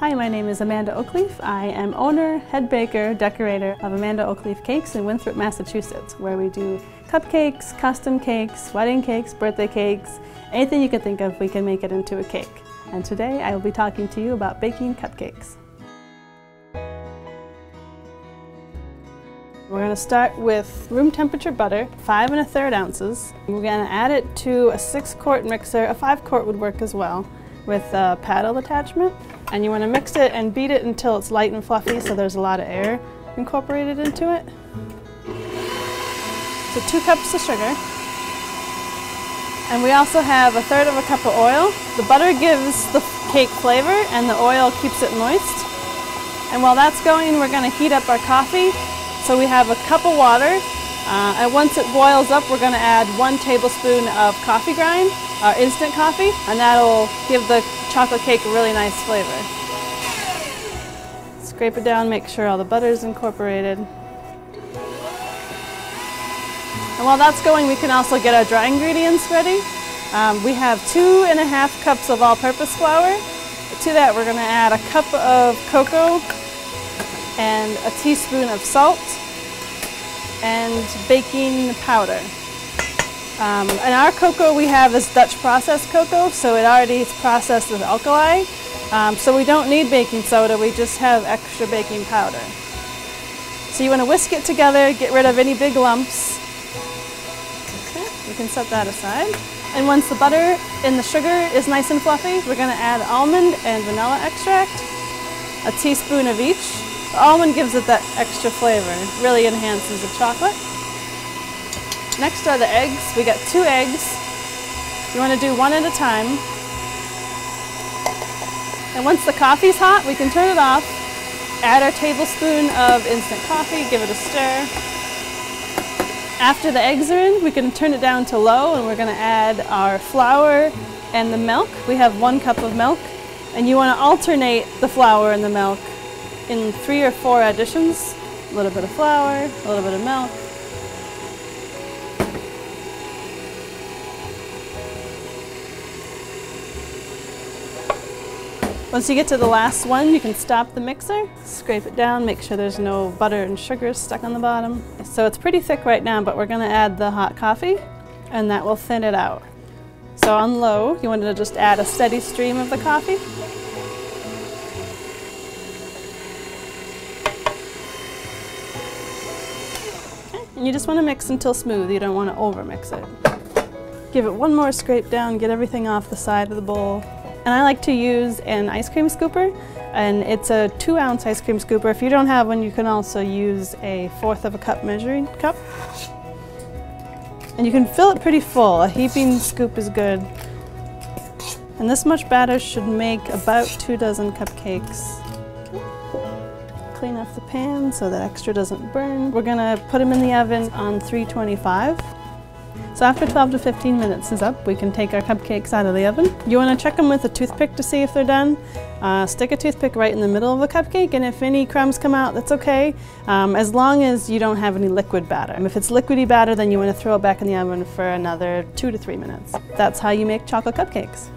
Hi, my name is Amanda Oakleaf. I am owner, head baker, decorator of Amanda Oakleaf Cakes in Winthrop, Massachusetts, where we do cupcakes, custom cakes, wedding cakes, birthday cakes, anything you can think of, we can make it into a cake. And today I will be talking to you about baking cupcakes. We're going to start with room temperature butter, five and a third ounces. We're going to add it to a six quart mixer, a five quart would work as well, with a paddle attachment. And you want to mix it and beat it until it's light and fluffy so there's a lot of air incorporated into it. So two cups of sugar. And we also have a third of a cup of oil. The butter gives the cake flavor and the oil keeps it moist. And while that's going, we're going to heat up our coffee. So we have a cup of water. Uh, and once it boils up, we're going to add one tablespoon of coffee grind, our instant coffee, and that'll give the chocolate cake a really nice flavor. Scrape it down, make sure all the butter is incorporated. And while that's going, we can also get our dry ingredients ready. Um, we have two and a half cups of all-purpose flour. To that, we're going to add a cup of cocoa and a teaspoon of salt and baking powder. Um, and our cocoa we have is Dutch processed cocoa, so it already is processed with alkali. Um, so we don't need baking soda, we just have extra baking powder. So you want to whisk it together, get rid of any big lumps. Okay, you can set that aside. And once the butter and the sugar is nice and fluffy, we're going to add almond and vanilla extract, a teaspoon of each. The almond gives it that extra flavor, really enhances the chocolate. Next are the eggs. We got two eggs. You want to do one at a time. And once the coffee's hot, we can turn it off, add our tablespoon of instant coffee, give it a stir. After the eggs are in, we can turn it down to low and we're going to add our flour and the milk. We have one cup of milk and you want to alternate the flour and the milk in three or four additions. A little bit of flour, a little bit of milk, Once you get to the last one, you can stop the mixer, scrape it down, make sure there's no butter and sugar stuck on the bottom. So it's pretty thick right now, but we're gonna add the hot coffee and that will thin it out. So on low, you want to just add a steady stream of the coffee. Okay. And you just want to mix until smooth, you don't want to over mix it. Give it one more scrape down, get everything off the side of the bowl. And I like to use an ice cream scooper and it's a two ounce ice cream scooper. If you don't have one, you can also use a fourth of a cup measuring cup. And you can fill it pretty full. A heaping scoop is good. And this much batter should make about two dozen cupcakes. Clean off the pan so that extra doesn't burn. We're gonna put them in the oven on 325. So after 12 to 15 minutes is up, we can take our cupcakes out of the oven. You want to check them with a toothpick to see if they're done. Uh, stick a toothpick right in the middle of the cupcake and if any crumbs come out, that's okay, um, as long as you don't have any liquid batter. If it's liquidy batter, then you want to throw it back in the oven for another two to three minutes. That's how you make chocolate cupcakes.